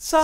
Sa